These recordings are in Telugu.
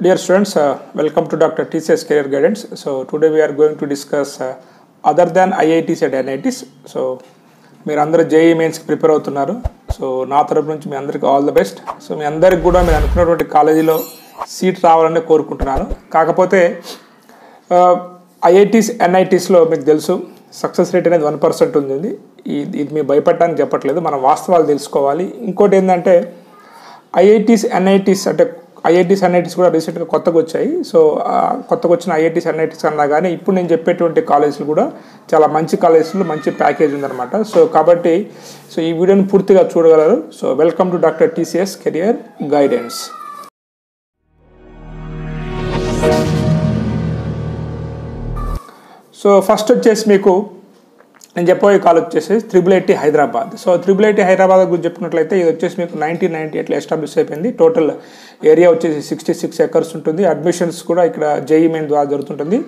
Dear students, uh, welcome to Dr. TCS Career Guidance. So today we are going to discuss uh, other than IITs and NITs. So మీరు అందరూ జేఈ మెయిన్స్కి ప్రిపేర్ అవుతున్నారు సో నా తరపు నుంచి మీ అందరికీ ఆల్ ద బెస్ట్ సో మీ అందరికి కూడా మీరు అనుకున్నటువంటి కాలేజీలో సీట్ రావాలని కోరుకుంటున్నాను కాకపోతే ఐఐటీస్ ఎన్ఐటీస్లో మీకు తెలుసు సక్సెస్ రేట్ అనేది వన్ పర్సెంట్ ఉంది ఇది ఇది మీరు భయపడటానికి చెప్పట్లేదు మనం వాస్తవాలు తెలుసుకోవాలి ఇంకోటి ఏంటంటే ఐఐటీస్ ఎన్ఐటీస్ అంటే ఐఐటీస్ ఎన్ఐటీస్ కూడా రీసెంట్గా కొత్తగా వచ్చాయి. సో కొత్తగా వచ్చిన ఐఐటీస్ ఎన్ఐటీస్ అన్నా కానీ ఇప్పుడు నేను చెప్పేటువంటి కాలేజీలు కూడా చాలా మంచి కాలేజీలు మంచి ప్యాకేజ్ ఉందన్నమాట. సో కాబట్టి సో ఈ వీడియోని పూర్తిగా చూడగలరు. So welcome to doctor TCS career guidance so first వచ్చేసి మీకు నేను చెప్పబోయే కాల్ వచ్చేసి triple IT Hyderabad. So triple IT Hyderabad గురించి చెప్పినట్లయితే ఇది వచ్చేసి మీకు నైన్టీన్ నైన్టీ ఎట్లా ఎస్టాబ్లిష్ అయిపోయింది. టోటల్ ఏరియా వచ్చేసి సిక్స్టీ సిక్స్ ఎకర్స్ ఉంటుంది. అడ్మిషన్స్ కూడా ఇక్కడ జేఈ మెయిన్ ద్వారా జరుగుతుంటుంది.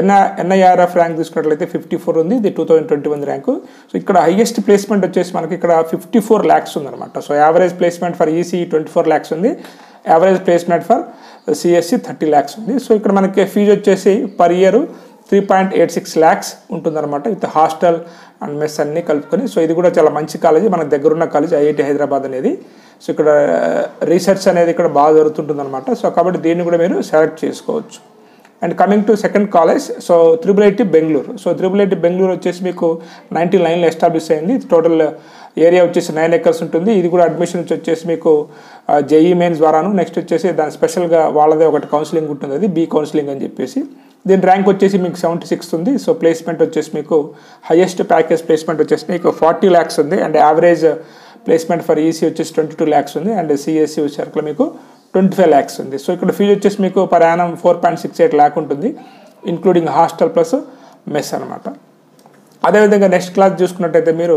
ఎన్ఐ ఎన్ఐఆర్ఎఫ్ ర్యాంక్ తీసుకున్నట్లయితే ఫిఫ్టీ ఫోర్ ఉంది. ఇది two thousand twenty one rank so ఇక్కడ హైయెస్ట్ ప్లేస్మెంట్ వచ్చేసి మనకి ఇక్కడ ఫిఫ్టీ ఫోర్ ల్యాక్స్ ఉందన్నమాట so average placement for EC twenty four lakhs ఉంది. Average placement for CSE thirty lakhs ఉంది. సో ఇక్కడ మనకి ఫీజు వచ్చేసి per year three point eight six lakhs ఉంటుందన్నమాట. విత్ హాస్టల్ అండ్ మెస్ అన్నీ కలుపుకొని. సో ఇది కూడా చాలా మంచి కాలేజీ. మన దగ్గరున్న కాలేజీ ఐఐటి హైదరాబాద్ అనేది. సో ఇక్కడ రీసెర్చ్ అనేది ఇక్కడ బాగా జరుగుతుంటుందన్నమాట. సో కాబట్టి దీన్ని కూడా మీరు సెలెక్ట్ చేసుకోవచ్చు. And coming to second college so triple IT Bengaluru so triple IT Bengaluru వచ్చేసి మీకు నైంటీ నైన్లో ఎస్టాబ్లిష్ అయింది. టోటల్ ఏరియా వచ్చేసి నైన్ ఎకర్స్ ఉంటుంది. ఇది కూడా అడ్మిషన్స్ వచ్చేసి మీకు జేఈ మెయిన్స్ ద్వారాను. నెక్స్ట్ వచ్చేసి దాని స్పెషల్గా వాళ్ళదే ఒకటి కౌన్సిలింగ్ ఉంటుంది. అది బీ కౌన్సిలింగ్ అని చెప్పేసి. దీని ర్యాంక్ వచ్చేసి మీకు సెవెంటీ సిక్స్ ఉంది. సో ప్లేస్మెంట్ వచ్చేసి మీకు హైయెస్ట్ ప్యాకేజ్ ప్లేస్మెంట్ వచ్చేసి మీకు ఫార్టీ ల్యాక్స్ ఉంది. And average placement for EC వచ్చేసి ట్వంటీ టూ ల్యాక్స్ ఉంది అండ్ సిఎస్సి వచ్చేసరికి మీకు ట్వంటీ ఫైవ్ ల్యాక్స్ ఉంది. సో ఇక్కడ ఫీజు వచ్చేసి మీకు per annum four point six eight lakh ఉంటుంది. ఇంక్లూడింగ్ హాస్టల్ ప్లస్ మెస్ అనమాట అదేవిధంగా నెక్స్ట్ క్లాస్ చూసుకున్నట్టయితే మీరు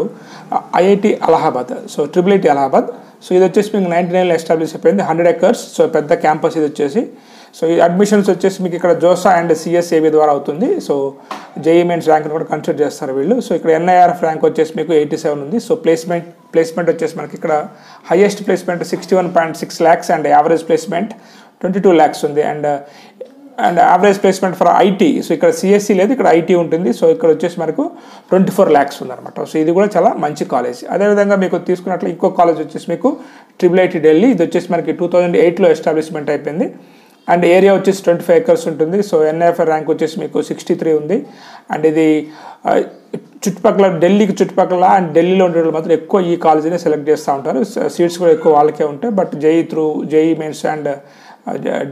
IIT Allahabad so triple IT Allahabad so ఇది వచ్చేసి మీకు నైంటీ నైన్లో ఎస్టాబ్లిష్ అయిపోయింది. హండ్రెడ్ ఎకర్స్ సో పెద్ద క్యాంపస్ ఇది వచ్చేసి సో ఈ అడ్మిషన్స్ వచ్చేసి మీకు ఇక్కడ జోసా అండ్ సిఎస్ఏబి ద్వారా అవుతుంది. సో జేఈ మెయిన్స్ ర్యాంక్ కూడా కన్సిడర్ చేస్తారు వీళ్ళు. సో ఇక్కడ ఎన్ఐఆర్ఎఫ్ ర్యాంక్ వచ్చేసి మీకు ఎయిటీ సెవెన్ ఉంది. సో ప్లేస్మెంట్ ప్లేస్మెంట్ వచ్చేసి మనకి ఇక్కడ highest placement sixty one point six lakhs and average placement twenty two lakhs ఉంది and and average placement for IT so ఇక్కడ సిఎస్సి లేదు ఇక్కడ ఐటీ ఉంటుంది. సో ఇక్కడ వచ్చేసి మనకు ట్వంటీ ఫోర్ ల్యాక్స్ ఉందన్నమాట. సో ఇది కూడా చాలా మంచి కాలేజ్ అదేవిధంగా మీకు తీసుకున్నట్లు ఇంకో కాలేజ్ వచ్చేసి మీకు ట్రిపుల్ ఐటీ ఢిల్లీ ఇది వచ్చేసి మనకి టూ థౌజండ్ ఎయిట్లో ఎస్టాబ్లిష్మెంట్ అయిపోయింది. అండ్ ఏరియా వచ్చేసి ట్వంటీ ఫైవ్ ఎకర్స్ ఉంటుంది. సో ఎన్ఐఎఫ్ ర్యాంక్ వచ్చేసి మీకు సిక్స్టీ త్రీ ఉంది. అండ్ ఇది చుట్టుపక్కల ఢిల్లీకి చుట్టుపక్కల అండ్ ఢిల్లీలో ఉండే వాళ్ళు మాత్రం ఎక్కువ ఈ కాలేజీని సెలెక్ట్ చేస్తూ ఉంటారు. సీట్స్ కూడా ఎక్కువ వాళ్ళకే ఉంటాయి. But JEE through JEE mains and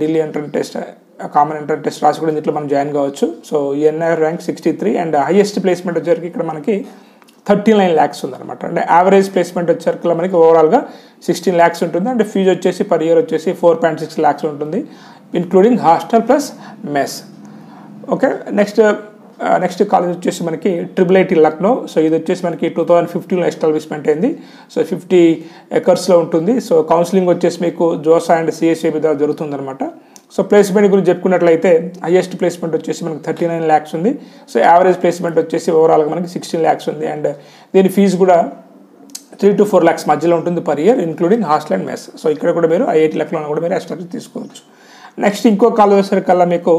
Delhi entrance test common entrance test రాసి కూడా దీంట్లో మనం జాయిన్ కావచ్చు. సో ఈ NIR rank sixty three and highest placement వచ్చేసరికి ఇక్కడ మనకి థర్టీ నైన్ ల్యాక్స్ ఉందన్నమాట. అంటే యావరేజ్ ప్లేస్మెంట్ వచ్చేసరికి మనకి ఓవరాల్గా సిక్స్టీన్ ల్యాక్స్ ఉంటుంది. అండ్ ఫీజు వచ్చేసి పర్ ఇయర్ వచ్చేసి ఫోర్ పాయింట్ సిక్స్ ల్యాక్స్ ఉంటుంది. Including hostel plus mess okay next next college వచ్చేసి మనకి ట్రిపుల్ ఐటీ లక్నో సో ఇది వచ్చేసి మనకి టూ థౌజండ్ ఫిఫ్టీన్లో ఎస్టాబ్లిష్మెంట్ అయింది. సో ఫిఫ్టీ ఎకర్స్లో ఉంటుంది. సో కౌన్సిలింగ్ వచ్చేసి మీకు జోసా అండ్ సిఎస్ఏబి ద్వారా జరుగుతుందన్నమాట. సో ప్లేస్మెంట్ గురించి చెప్పుకున్నట్లయితే హైయెస్ట్ ప్లేస్మెంట్ వచ్చేసి మనకి థర్టీ నైన్ ల్యాక్స్ ఉంది. సో యావరేజ్ ప్లేస్మెంట్ వచ్చేసి ఓవరాల్గా మనకి సిక్స్టీన్ ల్యాక్స్ ఉంది. అండ్ దీని ఫీజు కూడా త్రీ టు ఫోర్ ల్యాక్స్ మధ్యలో ఉంటుంది per year including hostel and mess so ఇక్కడ కూడా మీరు ఐఐటి లెక్కలో కూడా మీరు ఎస్టాబ్లిష్ తీసుకోవచ్చు. నెక్స్ట్ ఇంకో కాలేజ్ వచ్చేసరికల్లా మీకు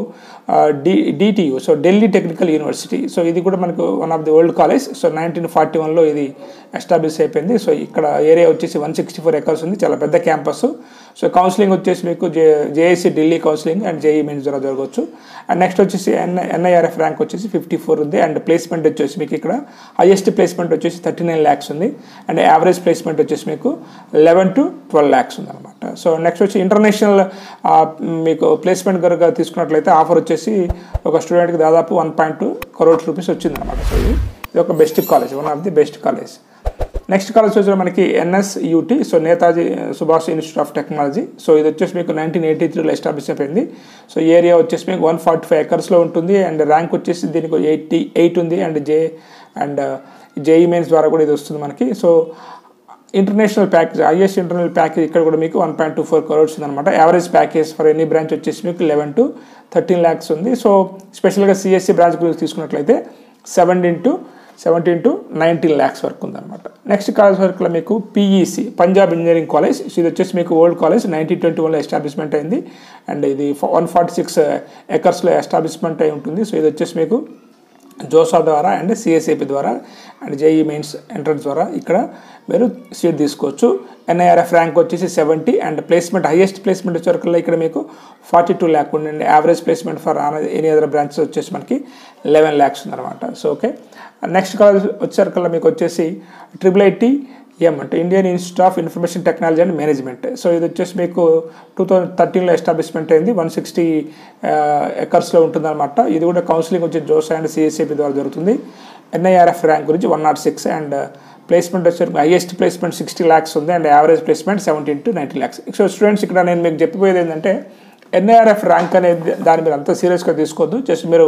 D DTU so Delhi technical university. So ఇది కూడా మనకు one of the old college so nineteen forty వన్లో ఇది ఎస్టాబ్లిష్ అయిపోయింది. సో ఇక్కడ ఏరియా వచ్చేసి వన్ సిక్స్టీ ఫోర్ ఎకర్స్ ఉంది. చాలా పెద్ద క్యాంపస్ సో కౌన్సిలింగ్ వచ్చేసి మీకు J JAC Delhi counselling and JEE mains ద్వారా జరగవచ్చు. అండ్ నెక్స్ట్ వచ్చేసి ఎన్ ఎన్ఐఆర్ఎఫ్ ర్యాంక్ వచ్చేసి ఫిఫ్టీ ఫోర్ ఉంది. అండ్ ప్లేస్మెంట్ వచ్చేసి మీకు ఇక్కడ హైయెస్ట్ ప్లేస్మెంట్ వచ్చేసి థర్టీ నైన్ ల్యాక్స్ ఉంది. అండ్ యావరేజ్ ప్లేస్మెంట్ వచ్చేసి మీకు లెవెన్ టు ట్వెల్వ్ ల్యాక్స్ ఉంది అనమాట సో నెక్స్ట్ వచ్చి ఇంటర్నేషనల్ మీకు ప్లేస్మెంట్ కనుక తీసుకున్నట్లయితే ఆఫర్ వచ్చేసి ఒక స్టూడెంట్కి దాదాపు one point two crore rupees వచ్చింది అనమాట సో ఇది ఇది ఒక best college one of the best college next college వచ్చి మనకి NSUT so Netaji Subhash institute of technology so ఇది వచ్చేసి మీకు నైన్టీన్ ఎయిటీ త్రీలో ఎస్టాబ్లిష్ అయిపోయింది. సో ఏరియా వచ్చేసి మీకు వన్ ఫార్టీ ఫైవ్ ఎకర్స్లో ఉంటుంది అండ్ ర్యాంక్ వచ్చేసి దీనికి ఎయిటీ ఎయిట్ ఉంది and J and JEE mains ద్వారా కూడా ఇది వస్తుంది మనకి. So international package is internal package ఇక్కడ కూడా మీకు one point two four crores ఉందన్నమాట average package for any branch వచ్చేసి మీకు లెవెన్ టు థర్టీన్ ల్యాక్స్ ఉంది. సో స్పెషల్గా సిఎస్సి బ్రాంచ్ గురించి తీసుకున్నట్లయితే seven into seventeen to nineteen lakhs వరకు ఉందన్నమాట. నెక్స్ట్ కాలేజ్ వరకులో మీకు పీఈసీ పంజాబ్ ఇంజనీరింగ్ కాలేజ్ ఇది వచ్చేసి మీకు ఓల్డ్ కాలేజ్ నైన్టీన్ ట్వంటీ వన్లో ఎస్టాబ్లిష్మెంట్ అయింది. అండ్ ఇది వన్ ఫార్టీ సిక్స్ ఎకర్స్లో ఎస్టాబ్లిష్మెంట్ అయి ఉంటుంది. సో ఇది వచ్చేసి మీకు జోసా ద్వారా అండ్ సిఎస్ఏపి ద్వారా అండ్ జేఈ మెయిన్స్ ఎంట్రన్స్ ద్వారా ఇక్కడ మీరు సీట్ తీసుకోవచ్చు. ఎన్ఐఆర్ఎఫ్ ర్యాంక్ వచ్చేసి seventy and placement highest placement వచ్చేవరకల్లా ఇక్కడ మీకు ఫార్టీ టూ ల్యాక్ ఉండండి average placement for any other branches వచ్చేసి మనకి లెవెన్ ల్యాక్స్ ఉందన్నమాట. సో ఓకే నెక్స్ట్ కాలేజ్ వచ్చేసరికల్లా మీకు వచ్చేసి ట్రిపుల్ ఐటీ ఎం అంటే Indian institute of information technology and management so ఇది వచ్చేసి మీకు టూ థౌజండ్ థర్టీన్లో ఎస్టాబ్లిష్మెంట్ అయింది. వన్ సిక్స్టీ ఎకర్స్లో ఉంటుందన్నమాట. ఇది కూడా కౌన్సిలింగ్ వచ్చి జోస్ అండ్ సిఎస్ఏపి ద్వారా జరుగుతుంది. ఎన్ఐఆర్ఎఫ్ ర్యాంక్ గురించి one nought six and placement వచ్చేసరికి హైయెస్ట్ ప్లేస్మెంట్ సిక్స్టీ ల్యాక్స్ ఉంది and average placement seventeen to ninety lakhs so students ఇక్కడ నేను మీకు చెప్పిపోయేది ఏంటంటే ఎన్ఐఆర్ఎఫ్ ర్యాంక్ అనేది దాని మీద అంత సీరియస్గా తీసుకోవద్దు. జస్ట్ మీరు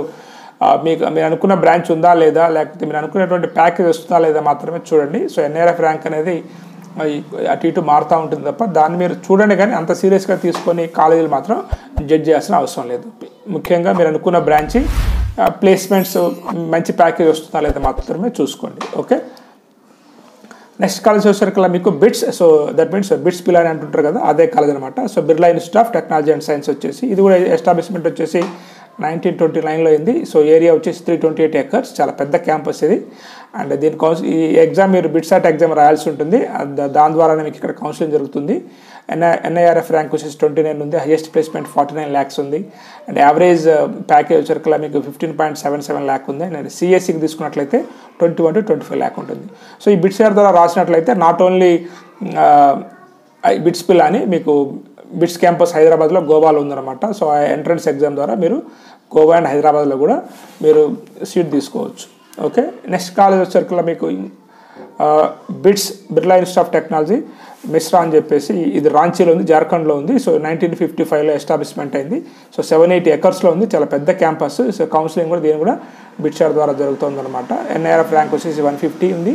మీకు మీరు అనుకున్న బ్రాంచ్ ఉందా లేదా లేకపోతే మీరు అనుకున్నటువంటి ప్యాకేజ్ వస్తుందా లేదా మాత్రమే చూడండి. సో ఎన్ఆర్ఎఫ్ ర్యాంక్ అనేది అటు ఇటు మారుతూ ఉంటుంది తప్ప దాన్ని మీరు చూడండి కానీ అంత సీరియస్గా తీసుకొని కాలేజీలు మాత్రం జడ్జ్ చేయాల్సిన అవసరం లేదు. ముఖ్యంగా మీరు అనుకున్న బ్రాంచి ప్లేస్మెంట్స్ మంచి ప్యాకేజ్ వస్తుందా లేదా మాత్రమే చూసుకోండి. ఓకే? నెక్స్ట్ కాలేజ్ వచ్చేసరికల్లా మీకు BITS so that means BITS Pilani అని అంటుంటారు కదా అదే కాలేజ్ అనమాట so Birla institute of technology and science వచ్చేసి ఇది కూడా ఎస్టాబ్లిష్మెంట్ వచ్చేసి నైన్టీన్ ట్వంటీ నైన్లో అయింది సో ఏరియా వచ్చేసి త్రీ ట్వంటీ ఎయిట్ ఎకర్స్. చాలా పెద్ద క్యాంపస్ ఇది. అండ్ దీని కౌన్స్ ఈ ఎగ్జామ్ మీరు బిట్సాట్ ఎగ్జామ్ రాయాల్సి ఉంటుంది. దాని ద్వారానే మీకు ఇక్కడ కౌన్సిలింగ్ జరుగుతుంది. ఎన్ఐ ఎన్ఐఆర్ఎఫ్ ర్యాంక్ వచ్చేసి ట్వంటీ నైన్ ఉంది. Highest placement forty nine lakhs ఉంది. అండ్ యావరేజ్ ప్యాకేజ్ వచ్చేకల్లా మీకు fifteen point seven seven lakh ఉంది. అండ్ సిఎస్సికి తీసుకున్నట్లయితే twenty one to twenty five lakh ఉంటుంది. సో ఈ బిట్స్ ద్వారా రాసినట్లయితే నాట్ ఓన్లీ బిట్స్ పిల్ అని మీకు బిట్స్ క్యాంపస్ హైదరాబాద్లో గోవాలో ఉందన్నమాట. సో ఆ ఎంట్రన్స్ ఎగ్జామ్ ద్వారా మీరు గోవా అండ్ హైదరాబాద్లో కూడా మీరు సీట్ తీసుకోవచ్చు. ఓకే నెక్స్ట్ కాలేజ్ వచ్చేసరికి మీకు BITS Birla institute of technology Mesra అని చెప్పేసి ఇది రాంచీలో ఉంది జార్ఖండ్లో ఉంది. సో నైన్టీన్ ఫిఫ్టీ ఫైవ్లో ఎస్టాబ్లిష్మెంట్ అయింది. సో సెవెన్ ఎయిటీ ఎకర్స్లో ఉంది. చాలా పెద్ద క్యాంపస్ సో కౌన్సిలింగ్ కూడా దీని కూడా బిట్షార్ ద్వారా జరుగుతుంది అనమాట ఎన్ఐఆర్ఎఫ్ ర్యాంక్ వచ్చేసి వన్ ఫిఫ్టీ ఉంది.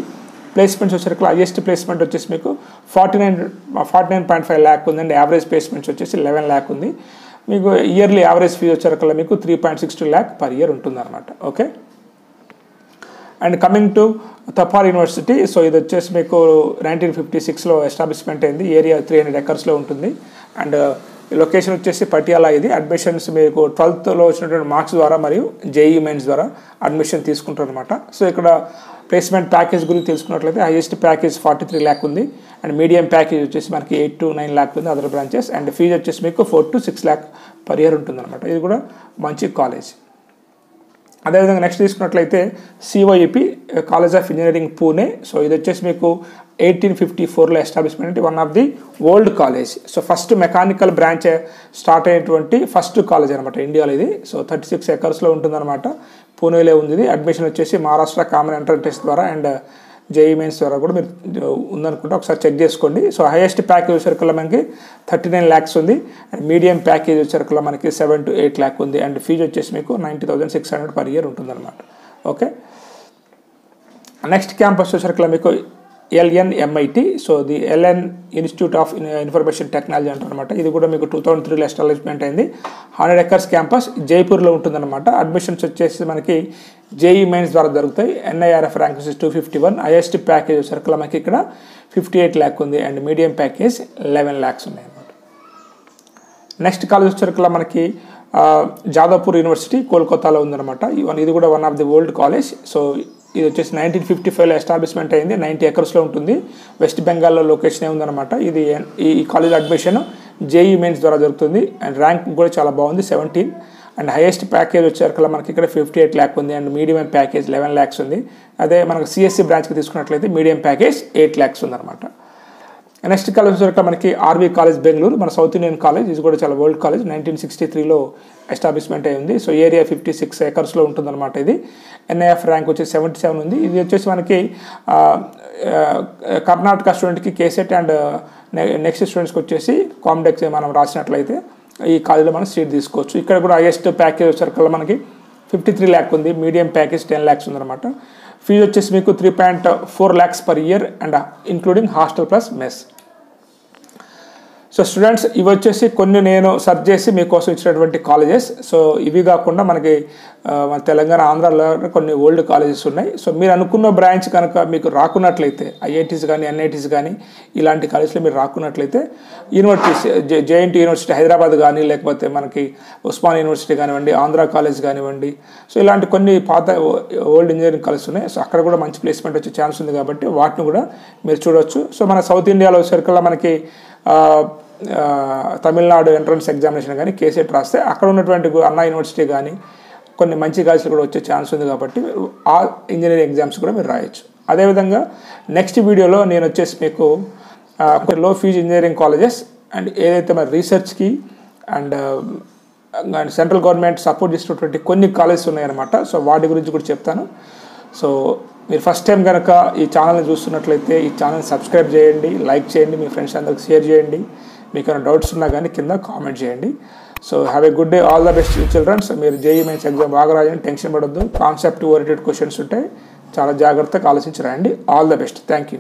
ప్లేస్మెంట్స్ వచ్చేసరికి హైయెస్ట్ ప్లేస్మెంట్ వచ్చేసి మీకు forty nine forty nine point five lakh ఉందండి. యావరేజ్ ప్లేస్మెంట్స్ వచ్చేసి లెవెన్ ల్యాక్ ఉంది. మీకు ఇయర్లీ యావరేజ్ ఫీ వచ్చేసరికి మీకు three point six two lakh per year ఉంటుంది అనమాట okay and coming to Thapar university so ఇది వచ్చేసి మీకు నైన్టీన్ ఫిఫ్టీ సిక్స్లో ఎస్టాబ్లిష్మెంట్ అయింది. ఏరియా త్రీ హండ్రెడ్ ఎకర్స్లో ఉంటుంది. అండ్ లొకేషన్ uh, వచ్చేసి పటియాలా ఇది. అడ్మిషన్స్ మీకు ట్వెల్త్లో వచ్చినటువంటి మార్క్స్ ద్వారా మరియు జేఈ మెయిన్స్ ద్వారా అడ్మిషన్ తీసుకుంటారు అనమాట సో ఇక్కడ ప్లేస్మెంట్ ప్యాకేజ్ గురించి తెలుసుకున్నట్లయితే highest package forty three lakh ఉంది. అండ్ మీడియం ప్యాకేజ్ వచ్చేసి మనకి ఎయిట్ టు నైన్ ల్యాక్ ఉంది అదర్ బ్రాంచెస్ అండ్ ఫీజు వచ్చేసి మీకు four to six lakh per year ఉంటుందన్నమాట. ఇది కూడా మంచి కాలేజ్ అదేవిధంగా నెక్స్ట్ తీసుకున్నట్లయితే COEP college of engineering Pune so ఇది వచ్చేసి మీకు ఎయిటీన్ ఫిఫ్టీ ఫోర్లో establishment one of the old college so first mechanical branch start అయినటువంటి ఫస్ట్ కాలేజ్ అనమాట ఇండియాలో ఇది. సో థర్టీ సిక్స్ ఎకర్స్లో ఉంటుందన్నమాట. పూణేలో ఉంది ఇది. అడ్మిషన్ వచ్చేసి మహారాష్ట్ర కామన్ ఎంట్రన్స్ టెస్ట్ ద్వారా అండ్ జేఈ మెయిన్స్ ద్వారా కూడా మీరు ఉందనుకుంటే ఒకసారి చెక్ చేసుకోండి. సో హైయెస్ట్ ప్యాకేజ్ వచ్చేసరికల్లా మనకి థర్టీ నైన్ ల్యాక్స్ ఉంది. అండ్ మీడియం ప్యాకేజ్ వచ్చేసరికల్లా మనకి సెవెన్ టు ఎయిట్ ల్యాక్ ఉంది. అండ్ ఫీజు వచ్చేసి మీకు ninety thousand six hundred per year ఉంటుందన్నమాట. ఓకే? నెక్స్ట్ క్యాంపస్ వచ్చేసరికల్లా మీకు LN MIT so the LN institute of information technology అంటారనమాట. ఇది కూడా మీకు టూ థౌసండ్ త్రీలో ఎస్టాబ్లిష్మెంట్ అయింది. హండ్రెడ్ ఎకర్స్ క్యాంపస్ జైపూర్లో ఉంటుందన్నమాట. అడ్మిషన్స్ వచ్చేసి మనకి జేఈ మెయిన్స్ ద్వారా దొరుకుతాయి. ఎన్ఐఆర్ఎఫ్ ర్యాంక్ వచ్చేసి two fifty one highest package circle మనకి ఇక్కడ ఫిఫ్టీ ఎయిట్ ల్యాక్ ఉంది and medium package eleven lakhs ఉన్నాయి అనమాట నెక్స్ట్ కాలేజ్ వచ్చేసరికి మనకి జాదవ్పూర్ యూనివర్సిటీ కోల్కతాలో ఉందన్నమాట. ఇది కూడా one of the old college so ఇది వచ్చేసి నైన్టీన్ ఫిఫ్టీ ఫైవ్లో ఎస్టాబ్లిష్మెంట్ అయింది. నైంటీ ఎకర్స్లో ఉంటుంది. వెస్ట్ బెంగాల్లో లొకేషన్ ఉందన్నమాట ఇది ఈ ఈ కాలేజ్ అడ్మిషన్ జేఈ మెయిన్స్ ద్వారా జరుగుతుంది. అండ్ ర్యాంక్ కూడా చాలా బాగుంది. సెవెంటీన్ అండ్ హైయెస్ట్ ప్యాకేజ్ వచ్చేసరికి మనకి ఇక్కడ ఫిఫ్టీ ఎయిట్ ల్యాక్ ఉంది. And medium package eleven lakhs ఉంది. అదే మనకు సిఎస్సి బ్రాంచ్కి తీసుకున్నట్లయితే మీడియం ప్యాకేజ్ ఎయిట్ ల్యాక్స్ ఉందన్నమాట. నెక్స్ట్ కాలేజ్ వచ్చేసరికి మనకి ఆర్వీ కాలేజ్ బెంగళూరు మన సౌత్ ఇండియన్ కాలేజ్ ఇది కూడా చాలా ఓల్డ్ కాలేజ్. నైన్టీన్ సిక్స్టీ త్రీలో ఎస్టాబ్లిష్మెంట్ అయి ఉంది. సో ఏరియా ఫిఫ్టీ సిక్స్ ఎకర్స్లో ఉంటుందన్నమాట ఇది. ఎన్ఐఎఫ్ ర్యాంక్ వచ్చి సెవెంటీ సెవెన్ ఉంది. ఇది వచ్చేసి మనకి కర్ణాటక స్టూడెంట్కి కేసెట్ అండ్ నెక్స్ట్ స్టూడెంట్స్కి వచ్చేసి కాండెక్స్ మనం రాసినట్లయితే ఈ కాలేజీలో మనం సీట్ తీసుకోవచ్చు. ఇక్కడ కూడా హైయెస్ట్ ప్యాకేజ్ వచ్చేసరికి మనకి ఫిఫ్టీ త్రీ ల్యాక్ ఉంది. మీడియం ప్యాకేజ్ టెన్ ల్యాక్స్ ఉందన్నమాట. ఫీజు వచ్చేసి మీకు three point four lakhs per year and including hostel plus mess. So students ఇవి వచ్చేసి కొన్ని నేను సర్చ్ చేసి మీకోసం ఇచ్చినటువంటి కాలేజెస్ సో ఇవి కాకుండా మనకి మన తెలంగాణ ఆంధ్రాలో కొన్ని ఓల్డ్ కాలేజెస్ ఉన్నాయి. సో మీరు అనుకున్న బ్రాంచ్ కనుక మీకు రాకున్నట్లయితే ఐఐటీస్ కానీ ఎన్ఐటీస్ కానీ ఇలాంటి కాలేజీలో మీరు రాకున్నట్లయితే యూనివర్సిటీస్ జేఎన్టీ యూనివర్సిటీ హైదరాబాద్ కానీ లేకపోతే మనకి ఉస్మాన్ యూనివర్సిటీ కానివ్వండి ఆంధ్ర కాలేజ్ కానివ్వండి. సో ఇలాంటి కొన్ని పాత ఓల్డ్ ఇంజనీరింగ్ కాలేజెస్ ఉన్నాయి. సో అక్కడ కూడా మంచి ప్లేస్మెంట్ వచ్చే ఛాన్స్ ఉంది కాబట్టి వాటిని కూడా మీరు చూడొచ్చు. సో మన సౌత్ ఇండియాలో సర్కిల్లో మనకి తమిళనాడు ఎంట్రన్స్ ఎగ్జామినేషన్ కానీ కేసెట్ రాస్తే అక్కడ ఉన్నటువంటి అన్నా యూనివర్సిటీ కానీ కొన్ని మంచి కాలేజీలు కూడా వచ్చే ఛాన్స్ ఉంది కాబట్టి ఆ ఇంజనీరింగ్ ఎగ్జామ్స్ కూడా మీరు రాయొచ్చు. అదేవిధంగా నెక్స్ట్ వీడియోలో నేను వచ్చేసి మీకు కొన్ని లో ఫీజు ఇంజనీరింగ్ కాలేజెస్ అండ్ ఏదైతే మరి రీసెర్చ్కి and and central government support చేసినటువంటి కొన్ని కాలేజెస్ ఉన్నాయన్నమాట. సో వాటి గురించి కూడా చెప్తాను. సో మీరు ఫస్ట్ టైం కనుక ఈ ఛానల్ని చూస్తున్నట్లయితే ఈ ఛానల్ సబ్స్క్రైబ్ చేయండి లైక్ చేయండి మీ ఫ్రెండ్స్ అందరికి షేర్ చేయండి. మీకు ఏమైనా డౌట్స్ ఉన్నా కానీ కింద కామెంట్ చేయండి. So have a good day all the best childrens మీరు జేఈ మెయిన్స్ ఎగ్జామ్ బాగా రాయండి టెన్షన్ పడొద్దు. కాన్సెప్ట్ ఓరియంటెడ్ క్వశ్చన్స్ ఉంటాయి. చాలా జాగ్రత్తగా ఆలోచించి రాయండి. All the best thank you